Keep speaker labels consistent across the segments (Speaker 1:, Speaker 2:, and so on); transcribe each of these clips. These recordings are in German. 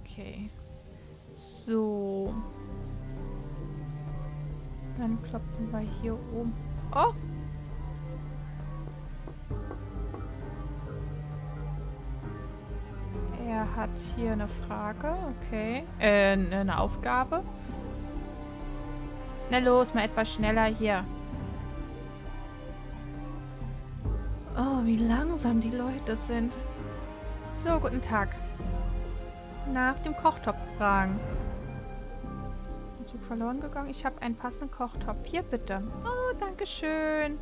Speaker 1: Okay. So. Dann klopfen wir hier oben. Oh! Er hat hier eine Frage. Okay. Äh, eine Aufgabe. Na los, mal etwas schneller hier. Oh, wie langsam die Leute sind. So, guten Tag. Nach dem Kochtopf fragen. Zug verloren gegangen? Ich habe einen passenden Kochtopf. Hier bitte. Oh, danke schön.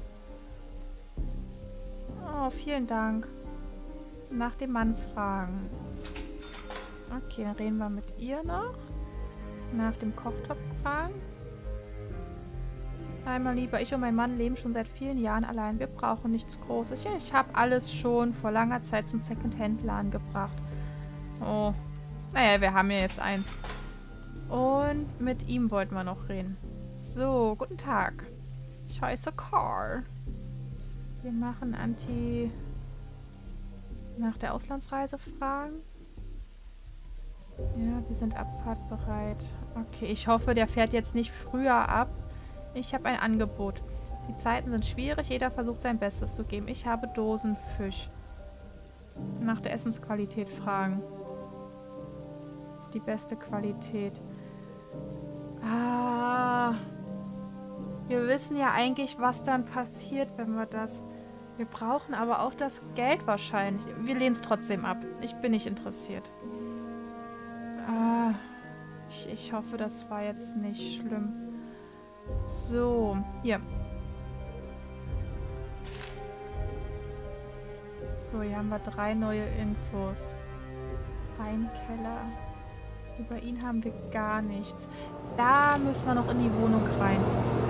Speaker 1: Oh, vielen Dank. Nach dem Mann fragen. Okay, dann reden wir mit ihr noch. Nach dem Kochtopf fragen. Einmal lieber, ich und mein Mann leben schon seit vielen Jahren allein. Wir brauchen nichts Großes. Ja, ich habe alles schon vor langer Zeit zum Second-Hand-Laden gebracht. Oh. Naja, wir haben ja jetzt eins. Und mit ihm wollten wir noch reden. So, guten Tag. Ich heiße Carl. Wir machen Anti... Nach der Auslandsreise fragen. Ja, wir sind abfahrtbereit. Okay, ich hoffe, der fährt jetzt nicht früher ab. Ich habe ein Angebot. Die Zeiten sind schwierig, jeder versucht sein Bestes zu geben. Ich habe Dosenfisch. Nach der Essensqualität fragen. Ist die beste Qualität. Ah. Wir wissen ja eigentlich, was dann passiert, wenn wir das... Wir brauchen aber auch das Geld wahrscheinlich. Wir lehnen es trotzdem ab. Ich bin nicht interessiert. Ah. Ich, ich hoffe, das war jetzt nicht schlimm. So, hier. So, hier haben wir drei neue Infos. Weinkeller. Über ihn haben wir gar nichts. Da müssen wir noch in die Wohnung rein.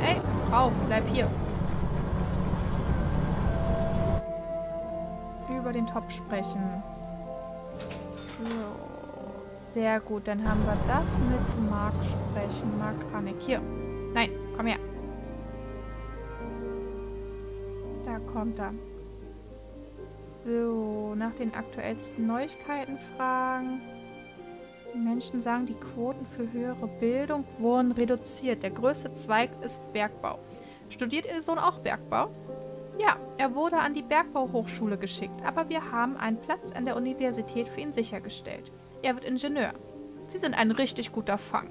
Speaker 1: Ey, Frau, bleib hier. Über den Topf sprechen. So. Sehr gut, dann haben wir das mit Mark sprechen. Mark Panik. Hier. Nein, komm her. Da kommt er. So, nach den aktuellsten Neuigkeiten fragen. Die Menschen sagen, die Quoten für höhere Bildung wurden reduziert. Der größte Zweig ist Bergbau. Studiert Ihr Sohn auch Bergbau? Ja, er wurde an die Bergbauhochschule geschickt, aber wir haben einen Platz an der Universität für ihn sichergestellt. Er wird Ingenieur. Sie sind ein richtig guter Fang.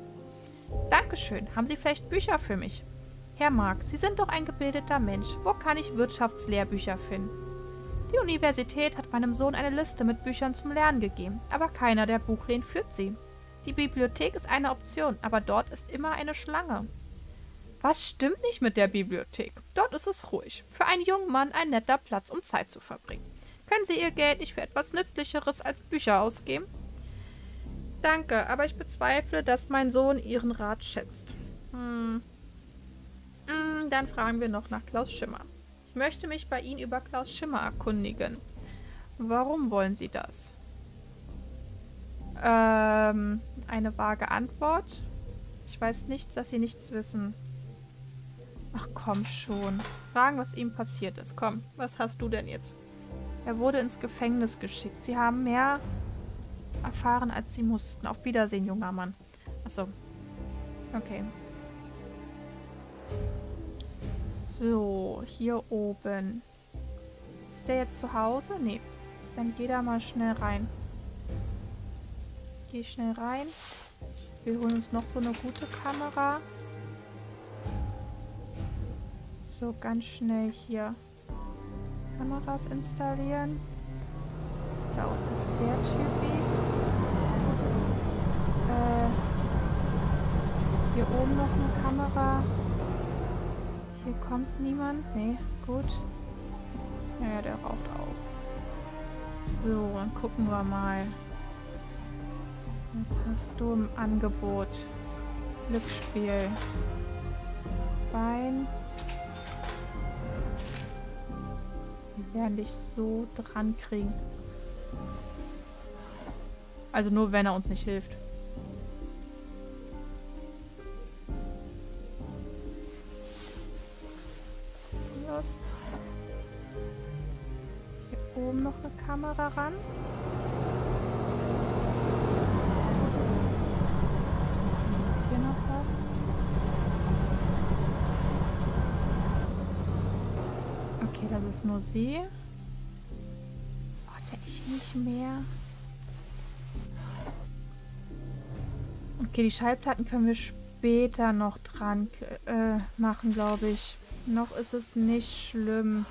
Speaker 1: Dankeschön. Haben Sie vielleicht Bücher für mich? Herr Marx, Sie sind doch ein gebildeter Mensch. Wo kann ich Wirtschaftslehrbücher finden? Die Universität hat meinem Sohn eine Liste mit Büchern zum Lernen gegeben, aber keiner der Buchläden führt sie. Die Bibliothek ist eine Option, aber dort ist immer eine Schlange. Was stimmt nicht mit der Bibliothek? Dort ist es ruhig. Für einen jungen Mann ein netter Platz, um Zeit zu verbringen. Können Sie Ihr Geld nicht für etwas Nützlicheres als Bücher ausgeben? Danke, aber ich bezweifle, dass mein Sohn Ihren Rat schätzt. Hm. hm dann fragen wir noch nach Klaus Schimmer. Ich möchte mich bei Ihnen über Klaus Schimmer erkundigen. Warum wollen Sie das? Ähm, eine vage Antwort. Ich weiß nichts, dass Sie nichts wissen. Ach komm schon. Fragen, was ihm passiert ist. Komm, was hast du denn jetzt? Er wurde ins Gefängnis geschickt. Sie haben mehr erfahren, als Sie mussten. Auf Wiedersehen, junger Mann. Achso. Okay. So, hier oben. Ist der jetzt zu Hause? Nee. Dann geh da mal schnell rein. Geh schnell rein. Wir holen uns noch so eine gute Kamera. So, ganz schnell hier Kameras installieren. Da oben ist der Typ. Äh, hier oben noch eine Kamera. Hier kommt niemand. Nee, gut. Naja, der raucht auch. So, dann gucken wir mal. Was hast du im Angebot? Glücksspiel. Wein. Wir werden dich so dran kriegen. Also nur, wenn er uns nicht hilft. Kamera ran. Ist hier noch was? Okay, das ist nur sie. Warte ich nicht mehr. Okay, die Schallplatten können wir später noch dran äh, machen, glaube ich. Noch ist es nicht schlimm.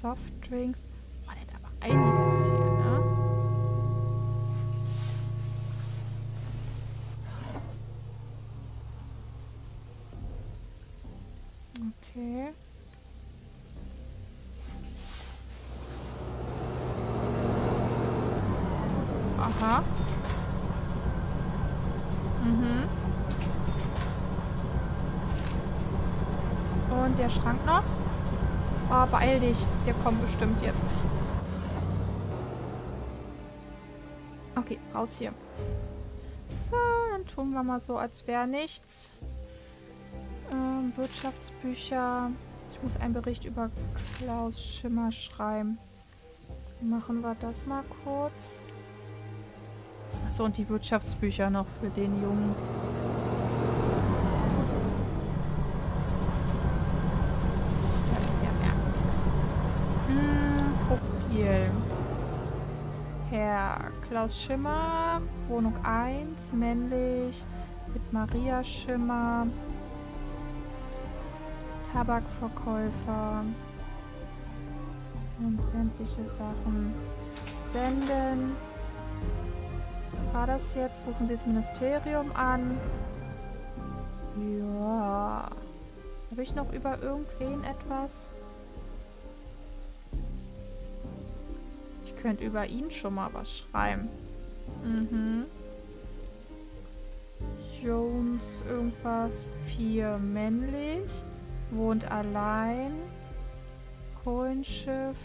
Speaker 1: Softdrinks. Boah, hat aber einiges hier, ne? Okay. Aha. Mhm. Und der Schrank noch? Oh, beeil dich. Der kommt bestimmt jetzt. Okay, raus hier. So, dann tun wir mal so, als wäre nichts. Ähm, Wirtschaftsbücher. Ich muss einen Bericht über Klaus Schimmer schreiben. Machen wir das mal kurz. Achso, und die Wirtschaftsbücher noch für den Jungen. Profil. Herr Klaus Schimmer, Wohnung 1, männlich, mit Maria Schimmer, Tabakverkäufer und sämtliche Sachen senden. War das jetzt? Rufen Sie das Ministerium an. Ja. Habe ich noch über irgendwen etwas? Könnte über ihn schon mal was schreiben. Mhm. Jones irgendwas. Vier männlich. Wohnt allein. Kohlensschiff.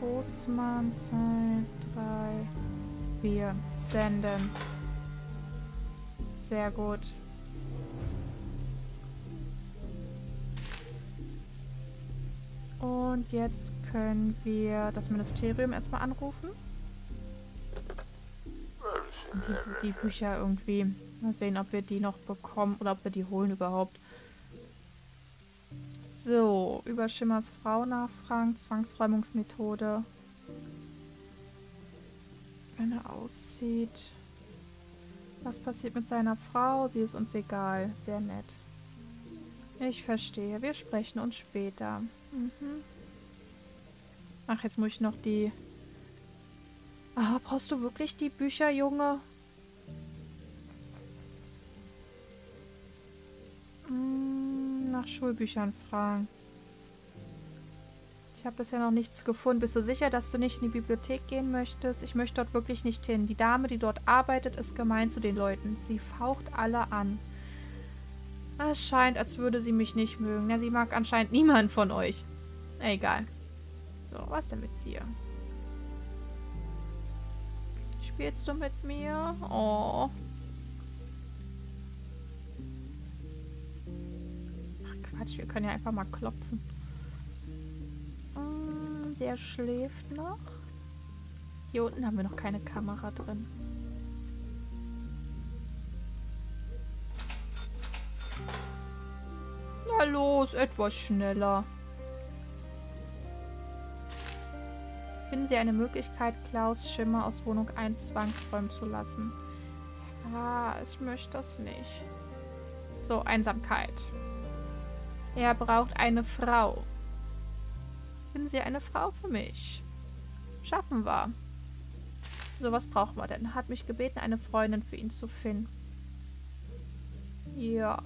Speaker 1: Bootsmann. Zeit. Drei. Vier. Senden. Sehr gut. Und jetzt können wir das Ministerium erstmal anrufen. Die, die, Bücher irgendwie. Mal sehen, ob wir die noch bekommen oder ob wir die holen überhaupt. So, über Schimmers Frau nachfragen. Zwangsräumungsmethode. Wenn er aussieht. Was passiert mit seiner Frau? Sie ist uns egal. Sehr nett. Ich verstehe. Wir sprechen uns später. Mhm. Ach, jetzt muss ich noch die... Ah, brauchst du wirklich die Bücher, Junge? Hm, nach Schulbüchern fragen. Ich habe bisher noch nichts gefunden. Bist du sicher, dass du nicht in die Bibliothek gehen möchtest? Ich möchte dort wirklich nicht hin. Die Dame, die dort arbeitet, ist gemein zu den Leuten. Sie faucht alle an. Es scheint, als würde sie mich nicht mögen. Ja, sie mag anscheinend niemanden von euch. Egal. So, was denn mit dir? Spielst du mit mir? Oh. Ach Quatsch, wir können ja einfach mal klopfen. Hm, der schläft noch. Hier unten haben wir noch keine Kamera drin. Na los, etwas schneller. Finden Sie eine Möglichkeit, Klaus Schimmer aus Wohnung 1 zwangsräumen zu lassen. Ah, ich möchte das nicht. So, Einsamkeit. Er braucht eine Frau. Finden Sie eine Frau für mich? Schaffen wir. So, was brauchen wir denn? Hat mich gebeten, eine Freundin für ihn zu finden. Ja.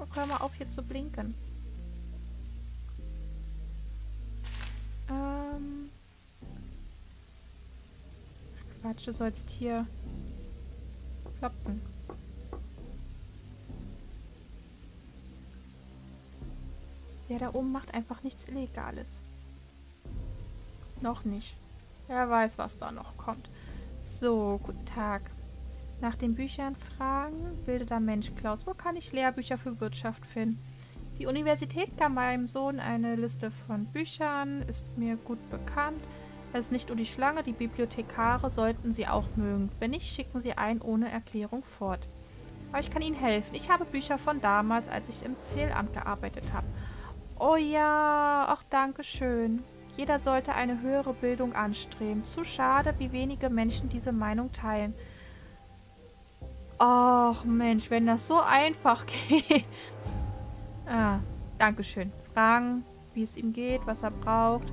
Speaker 1: Oh, hör mal auf, hier zu blinken. Ähm. Quatsch, du sollst hier klopfen. Der da oben macht einfach nichts Illegales. Noch nicht. Wer weiß, was da noch kommt. So, guten Tag. Nach den Büchern fragen, bildeter Mensch Klaus. Wo kann ich Lehrbücher für Wirtschaft finden? Die Universität gab meinem Sohn eine Liste von Büchern, ist mir gut bekannt. Es ist nicht nur die Schlange, die Bibliothekare sollten sie auch mögen. Wenn nicht, schicken sie ein ohne Erklärung fort. Aber ich kann Ihnen helfen. Ich habe Bücher von damals, als ich im Zählamt gearbeitet habe. Oh ja, ach danke schön. Jeder sollte eine höhere Bildung anstreben. Zu schade, wie wenige Menschen diese Meinung teilen. Ach Mensch, wenn das so einfach geht. ah, Dankeschön. Fragen, wie es ihm geht, was er braucht.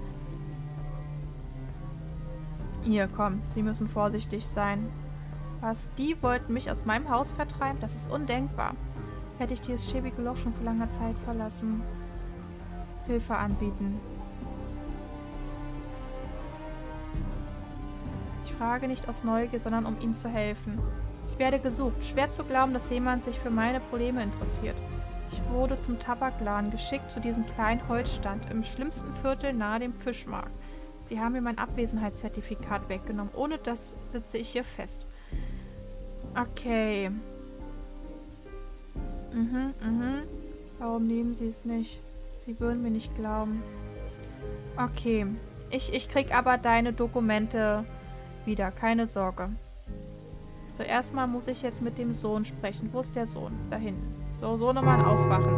Speaker 1: Hier, komm. Sie müssen vorsichtig sein. Was? Die wollten mich aus meinem Haus vertreiben? Das ist undenkbar. Hätte ich dieses schäbige Loch schon vor langer Zeit verlassen. Hilfe anbieten. Ich frage nicht aus Neugier, sondern um ihnen zu helfen. Ich werde gesucht. Schwer zu glauben, dass jemand sich für meine Probleme interessiert. Ich wurde zum Tabakladen geschickt, zu diesem kleinen Holzstand, im schlimmsten Viertel nahe dem Fischmarkt. Sie haben mir mein Abwesenheitszertifikat weggenommen. Ohne das sitze ich hier fest. Okay. Mhm, mhm. Warum nehmen Sie es nicht? Sie würden mir nicht glauben. Okay. Ich, ich krieg aber deine Dokumente wieder. Keine Sorge. Zuerst mal muss ich jetzt mit dem Sohn sprechen. Wo ist der Sohn? Da hinten. So, so nochmal aufwachen.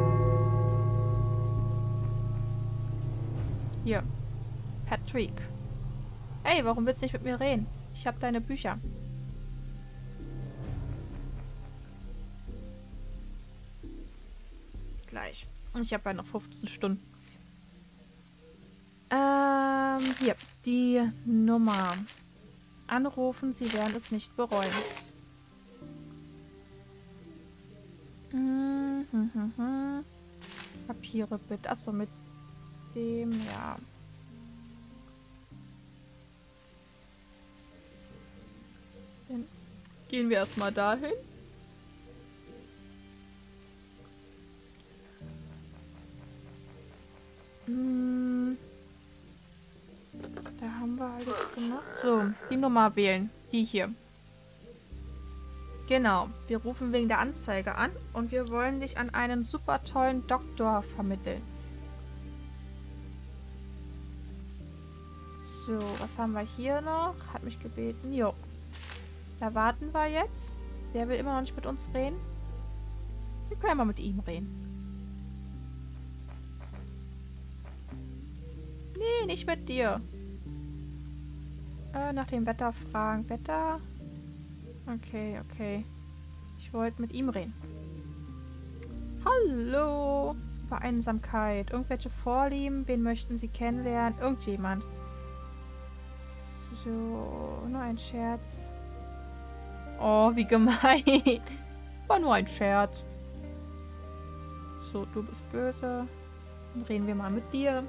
Speaker 1: Hier. Patrick. Ey, warum willst du nicht mit mir reden? Ich habe deine Bücher. Gleich. Ich habe ja noch 15 Stunden. Ähm, hier. Die Nummer. Anrufen, Sie werden es nicht bereuen. Hm, hm, hm, hm. Papiere bitte. Achso, mit dem, ja. Dann gehen wir erstmal dahin. Hm. Da haben wir alles gemacht. So, die Nummer wählen. Die hier. Genau. Wir rufen wegen der Anzeige an und wir wollen dich an einen super tollen Doktor vermitteln. So, was haben wir hier noch? Hat mich gebeten. Jo. Da warten wir jetzt. Der will immer noch nicht mit uns reden. Wir können ja mal mit ihm reden. Nee, nicht mit dir. Äh, nach dem Wetter fragen. Wetter? Okay, okay. Ich wollte mit ihm reden. Hallo. Über Einsamkeit. Irgendwelche Vorlieben? Wen möchten Sie kennenlernen? Irgendjemand. So, nur ein Scherz. Oh, wie gemein. War nur ein Scherz. So, du bist böse. Dann reden wir mal mit dir.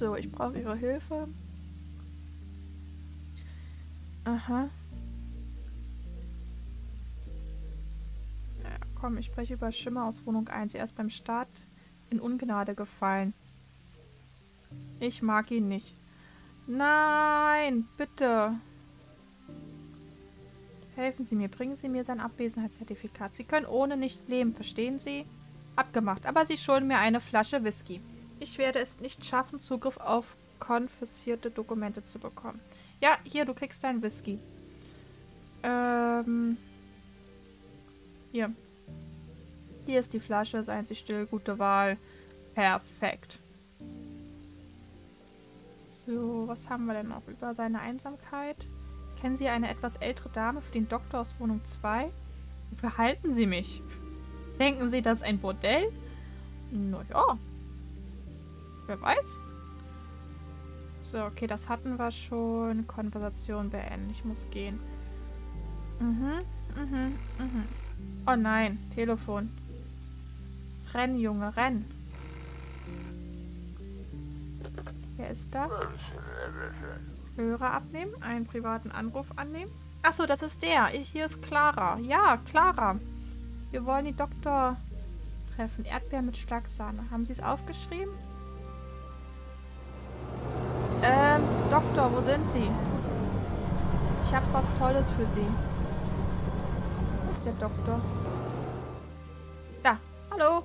Speaker 1: So, ich brauche Ihre Hilfe. Aha. Komm, ich spreche über Schimmer aus Wohnung 1. Er ist beim Start in Ungnade gefallen. Ich mag ihn nicht. Nein, bitte. Helfen Sie mir, bringen Sie mir sein Abwesenheitszertifikat. Sie können ohne nicht leben, verstehen Sie? Abgemacht, aber Sie schulden mir eine Flasche Whisky. Ich werde es nicht schaffen, Zugriff auf konfiszierte Dokumente zu bekommen. Ja, hier, du kriegst deinen Whisky. Ähm. Hier. Hier ist die Flasche, das einzig still, gute Wahl. Perfekt. So, was haben wir denn noch über seine Einsamkeit? Kennen Sie eine etwas ältere Dame für den Doktor aus Wohnung 2? Wie verhalten Sie mich? Denken Sie, das ist ein Bordell? Naja. Wer weiß. So, okay, das hatten wir schon. Konversation beenden. Ich muss gehen. Mhm, mhm, mhm. Oh nein, Telefon. Renn, Junge, renn. Wer ist das? Hörer abnehmen, einen privaten Anruf annehmen. Achso, das ist der. Hier ist Clara. Ja, Clara. Wir wollen die Doktor treffen. Erdbeer mit Schlagsahne. Haben Sie es aufgeschrieben? Ähm, Doktor, wo sind Sie? Ich habe was Tolles für Sie. Wo ist der Doktor? Hallo.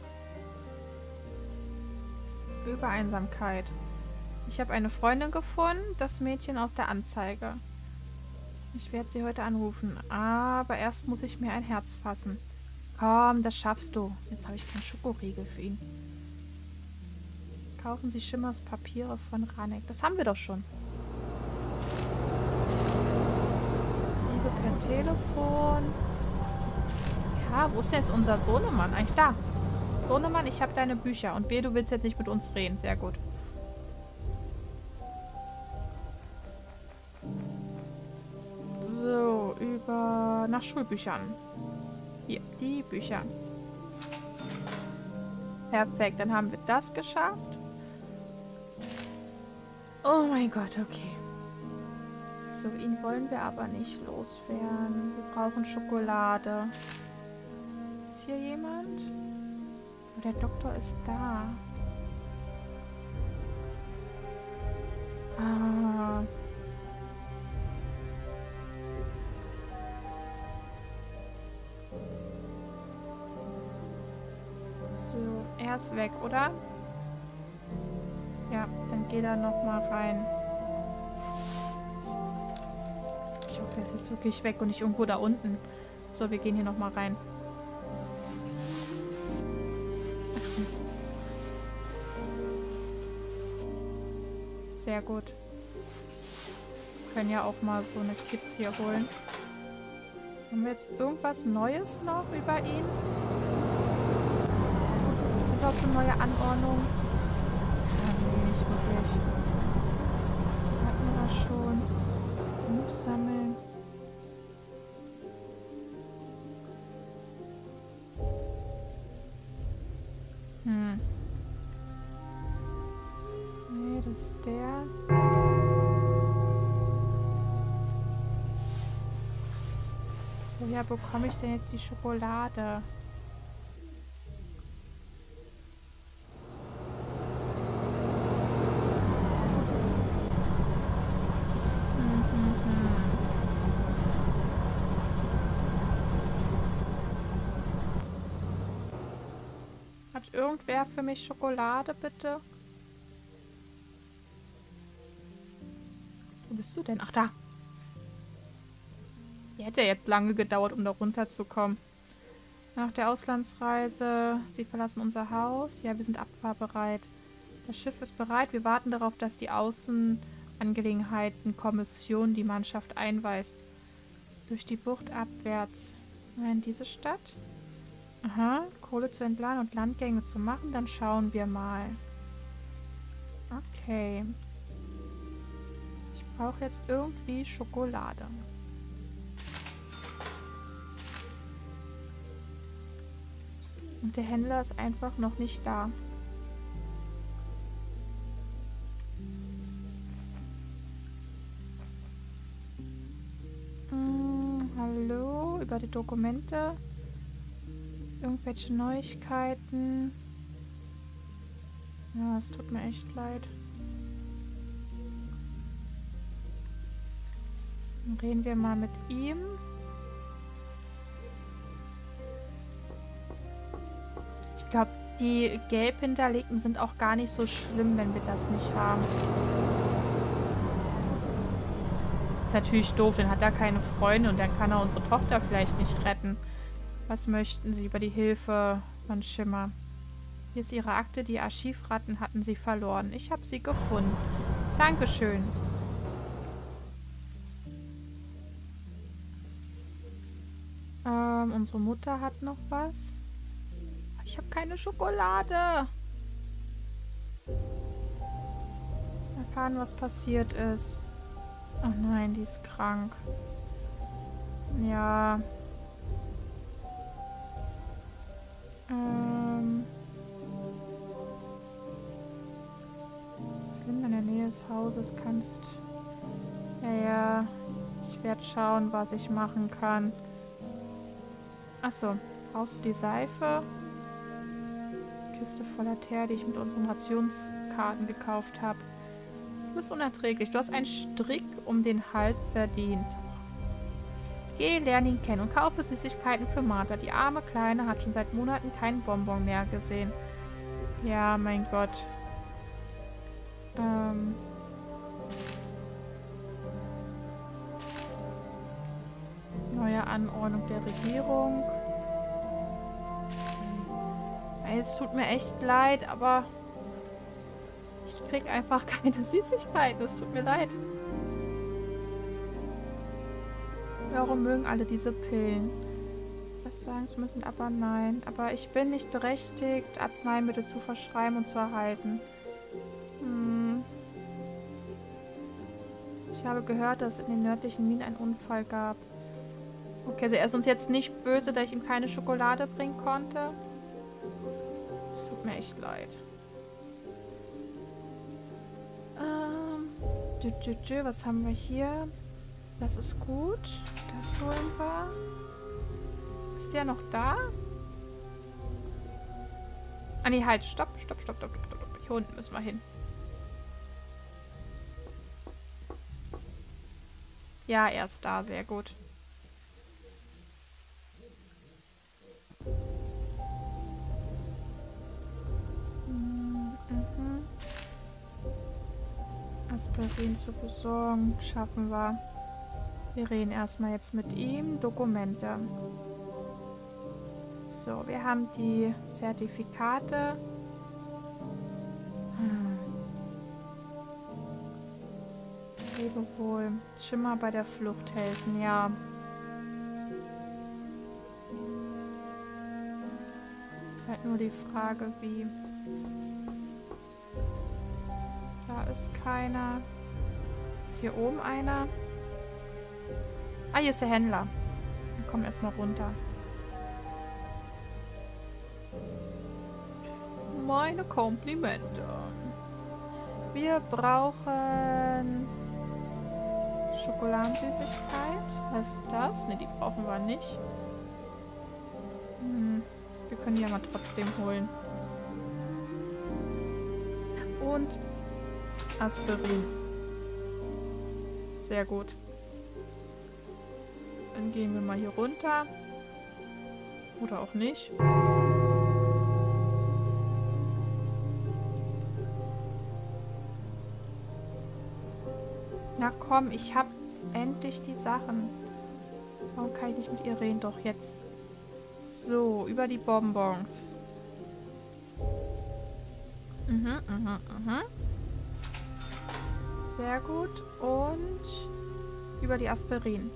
Speaker 1: Übereinsamkeit. Ich habe eine Freundin gefunden, das Mädchen aus der Anzeige. Ich werde sie heute anrufen, aber erst muss ich mir ein Herz fassen. Komm, das schaffst du. Jetzt habe ich keinen Schokoriegel für ihn. Kaufen Sie Schimmers Papiere von Ranek. Das haben wir doch schon. Liebe per Telefon. Ja, wo ist denn jetzt unser Sohnemann? Eigentlich da. Sohnemann, ich habe deine Bücher. Und B, du willst jetzt nicht mit uns reden. Sehr gut. So, über... nach Schulbüchern. Hier, die Bücher. Perfekt, dann haben wir das geschafft. Oh mein Gott, okay. So, ihn wollen wir aber nicht loswerden. Wir brauchen Schokolade. Ist hier jemand? Oh, der Doktor ist da. Ah. So, er ist weg, oder? Ja, dann geh da nochmal rein. Ich hoffe, er ist wirklich weg und nicht irgendwo da unten. So, wir gehen hier nochmal rein. Sehr gut. Wir können ja auch mal so eine Kids hier holen. Haben wir jetzt irgendwas Neues noch über ihn? Gibt es auch eine neue Anordnung? Woher bekomme ich denn jetzt die Schokolade? Hm, hm, hm. Hat irgendwer für mich Schokolade, bitte? Wo bist du denn? Ach, da. Hätte jetzt lange gedauert, um da runterzukommen. Nach der Auslandsreise. Sie verlassen unser Haus. Ja, wir sind abfahrbereit. Das Schiff ist bereit. Wir warten darauf, dass die Außenangelegenheitenkommission die Mannschaft einweist. Durch die Bucht abwärts. In diese Stadt? Aha. Kohle zu entladen und Landgänge zu machen. Dann schauen wir mal. Okay. Ich brauche jetzt irgendwie Schokolade. Und der Händler ist einfach noch nicht da. Hm, hallo, über die Dokumente. Irgendwelche Neuigkeiten. Ja, es tut mir echt leid. Dann reden wir mal mit ihm. Ich glaube, die gelb hinterlegten sind auch gar nicht so schlimm, wenn wir das nicht haben. Ist natürlich doof, dann hat er keine Freunde und dann kann er unsere Tochter vielleicht nicht retten. Was möchten Sie über die Hilfe von Schimmer? Hier ist Ihre Akte. Die Archivratten hatten Sie verloren. Ich habe sie gefunden. Dankeschön. Ähm, unsere Mutter hat noch was. Ich habe keine Schokolade. Erfahren, was passiert ist. Oh nein, die ist krank. Ja. Ähm. Wenn du in der Nähe des Hauses kannst. Ja, ja. Ich werde schauen, was ich machen kann. Achso. Brauchst du die Seife? Kiste voller Teer, die ich mit unseren Rationskarten gekauft habe. Du bist unerträglich. Du hast einen Strick um den Hals verdient. Geh, lerne ihn kennen und kaufe Süßigkeiten für Martha. Die arme Kleine hat schon seit Monaten keinen Bonbon mehr gesehen. Ja, mein Gott. Ähm... Neue Anordnung der Regierung. Es tut mir echt leid, aber ich krieg einfach keine Süßigkeiten. Es tut mir leid. Warum mögen alle diese Pillen? Was sagen sie müssen, aber nein. Aber ich bin nicht berechtigt, Arzneimittel zu verschreiben und zu erhalten. Hm. Ich habe gehört, dass es in den nördlichen Minen einen Unfall gab. Okay, also er ist uns jetzt nicht böse, da ich ihm keine Schokolade bringen konnte. Tut mir echt leid. Ähm, dü, dü, dü, was haben wir hier? Das ist gut. Das holen wir. Ist der noch da? Ah nee, halt. Stopp, stopp, stopp, stopp, stopp, stopp. Hier unten müssen wir hin. Ja, er ist da. Sehr gut. Aspirin zu besorgen. Schaffen wir. Wir reden erstmal jetzt mit ihm. Dokumente. So, wir haben die Zertifikate. Hm. Lebe wohl. Schimmer bei der Flucht helfen, ja. Ist halt nur die Frage, wie. Da ist keiner. Ist hier oben einer? Ah, hier ist der Händler. Dann komm erstmal runter. Meine Komplimente. Wir brauchen Schokoladensüßigkeit. Was ist das? Ne, die brauchen wir nicht. Hm, wir können die mal trotzdem holen. Und Aspirin. Sehr gut. Dann gehen wir mal hier runter. Oder auch nicht. Na komm, ich hab endlich die Sachen. Warum kann ich nicht mit ihr reden? Doch, jetzt. So, über die Bonbons. Mhm, mhm, mhm. Sehr gut. Und über die Aspirin.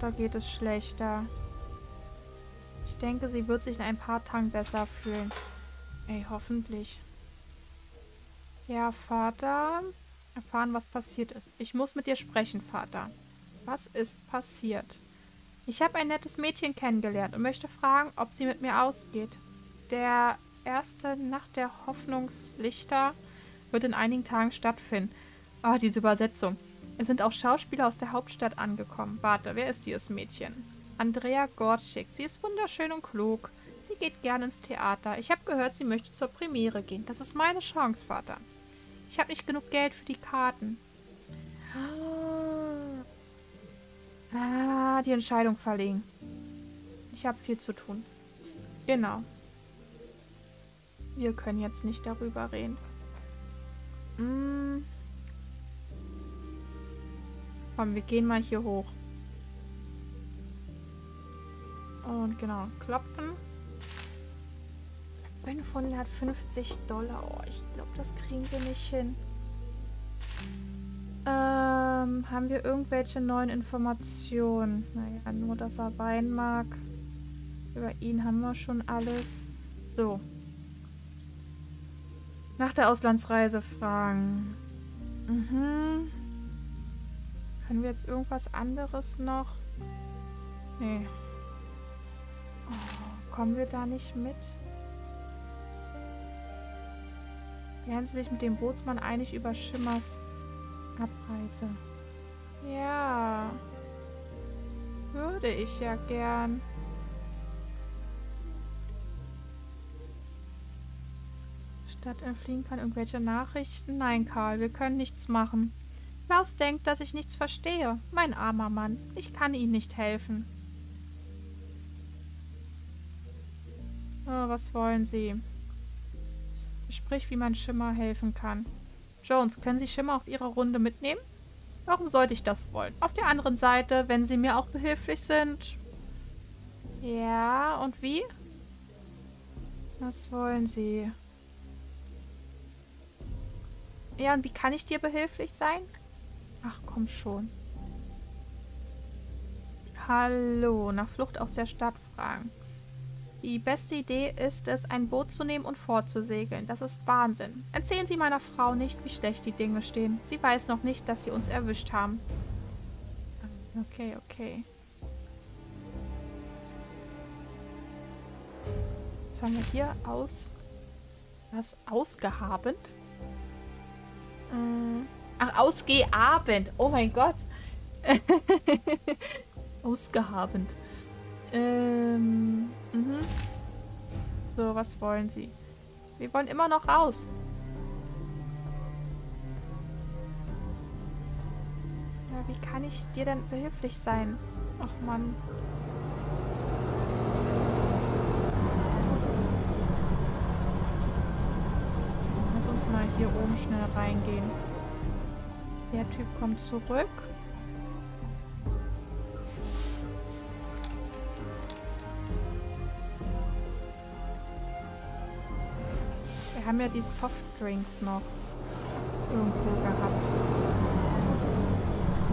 Speaker 1: Da geht es schlechter. Ich denke, sie wird sich in ein paar Tagen besser fühlen. Ey, hoffentlich. Ja, Vater. Erfahren, was passiert ist. Ich muss mit dir sprechen, Vater. Was ist passiert? Ich habe ein nettes Mädchen kennengelernt und möchte fragen, ob sie mit mir ausgeht. Der erste Nacht der Hoffnungslichter wird in einigen Tagen stattfinden. Ah, oh, diese Übersetzung. Es sind auch Schauspieler aus der Hauptstadt angekommen. Warte, wer ist dieses Mädchen? Andrea Gorczyk. Sie ist wunderschön und klug. Sie geht gern ins Theater. Ich habe gehört, sie möchte zur Premiere gehen. Das ist meine Chance, Vater. Ich habe nicht genug Geld für die Karten. Ah, die Entscheidung verlegen. Ich habe viel zu tun. Genau. Wir können jetzt nicht darüber reden. Hm. Komm, wir gehen mal hier hoch. Und genau, klopfen. 550 Dollar. Oh, ich glaube, das kriegen wir nicht hin. Ähm, haben wir irgendwelche neuen Informationen? Naja, nur, dass er Wein mag. Über ihn haben wir schon alles. So. Nach der Auslandsreise fragen. Mhm. Können wir jetzt irgendwas anderes noch? Nee. Oh, kommen wir da nicht mit? Wären sie sich mit dem Bootsmann einig über Schimmers Abreise? Ja. Würde ich ja gern. Statt entfliehen kann irgendwelche Nachrichten? Nein, Karl, wir können nichts machen. Klaus denkt, dass ich nichts verstehe. Mein armer Mann. Ich kann ihm nicht helfen. Oh, was wollen Sie? Sprich, wie man Schimmer helfen kann. Jones, können Sie Schimmer auf Ihre Runde mitnehmen? Warum sollte ich das wollen? Auf der anderen Seite, wenn Sie mir auch behilflich sind. Ja, und wie? Was wollen Sie? Ja, und wie kann ich dir behilflich sein? Ach, komm schon. Hallo, nach Flucht aus der Stadt fragen. Die beste Idee ist es, ein Boot zu nehmen und fortzusegeln. Das ist Wahnsinn. Erzählen Sie meiner Frau nicht, wie schlecht die Dinge stehen. Sie weiß noch nicht, dass sie uns erwischt haben. Okay, okay. Was haben wir hier? Aus... Was? Ausgehabend? Äh, ach, ausgehabend. Oh mein Gott. Ausgehabend. Ähm, mhm. So, was wollen Sie? Wir wollen immer noch raus. Ja, wie kann ich dir denn behilflich sein? Ach, Mann. Lass uns mal hier oben schnell reingehen. Der Typ kommt zurück. haben ja die Softdrinks noch irgendwo gehabt.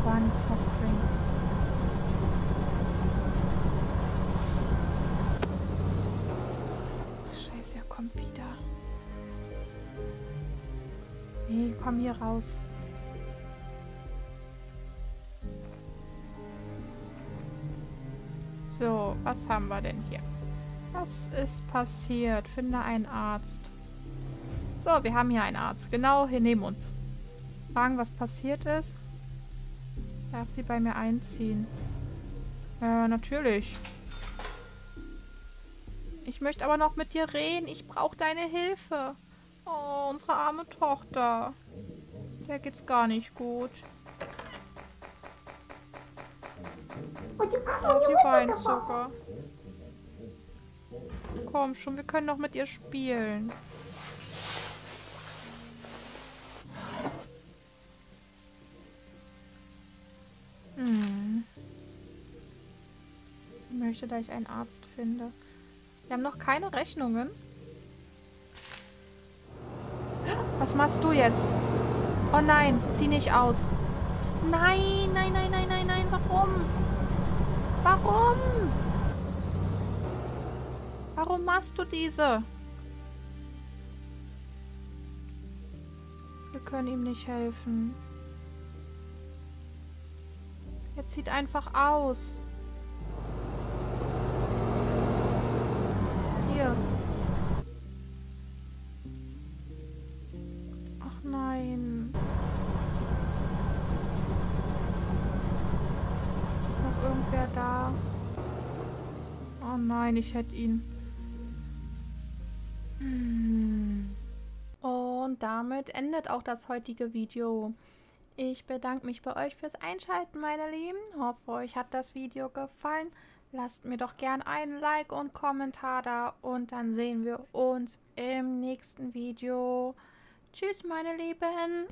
Speaker 1: Waren die Softdrinks? Nee, komm hier raus. So, was haben wir denn hier? Was ist passiert? Finde einen Arzt. So, wir haben hier einen Arzt. Genau hier neben uns. Fragen, was passiert ist. Darf sie bei mir einziehen? Äh, natürlich. Ich möchte aber noch mit dir reden. Ich brauche deine Hilfe. Oh, unsere arme Tochter. Der geht's gar nicht gut. Oh, sie weint sogar. Komm schon, wir können noch mit ihr spielen. möchte, da ich einen Arzt finde. Wir haben noch keine Rechnungen. Was machst du jetzt? Oh nein, zieh nicht aus. Nein, nein, nein, nein, nein, nein. Warum? Warum? Warum machst du diese? Wir können ihm nicht helfen. Er zieht einfach aus. Nein, ich hätte ihn. Hm. Und damit endet auch das heutige Video. Ich bedanke mich bei euch fürs Einschalten, meine Lieben. Hoffe, euch hat das Video gefallen. Lasst mir doch gern ein Like und Kommentar da und dann sehen wir uns im nächsten Video. Tschüss, meine Lieben.